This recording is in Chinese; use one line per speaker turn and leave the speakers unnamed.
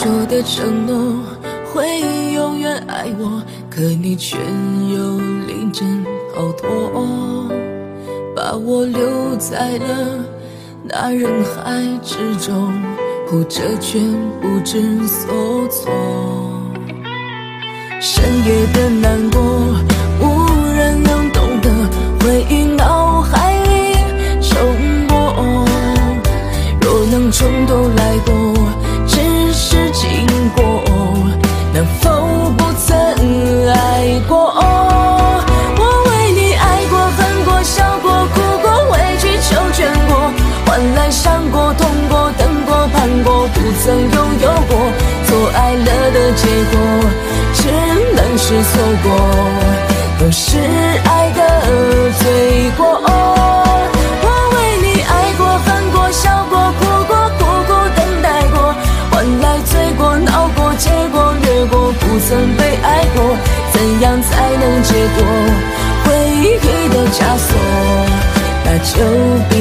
说的承诺会永远爱我，可你却又临阵逃脱，把我留在了那人海之中，哭着却不知所措。深夜的难过，无人能懂得，回忆脑海里重播。若能从头来过。爱过？我为你爱过、恨过、笑过、哭过、委曲求全过，换来伤过、痛过、等过、盼过，不曾拥有过。错爱了的结果，只能是错过，都是爱的罪过。我为你爱过、恨过、笑过、哭过、苦苦等待过，换来醉过、闹过、结过、越过，不曾被爱过，怎样才能解脱回忆的枷锁？那就别。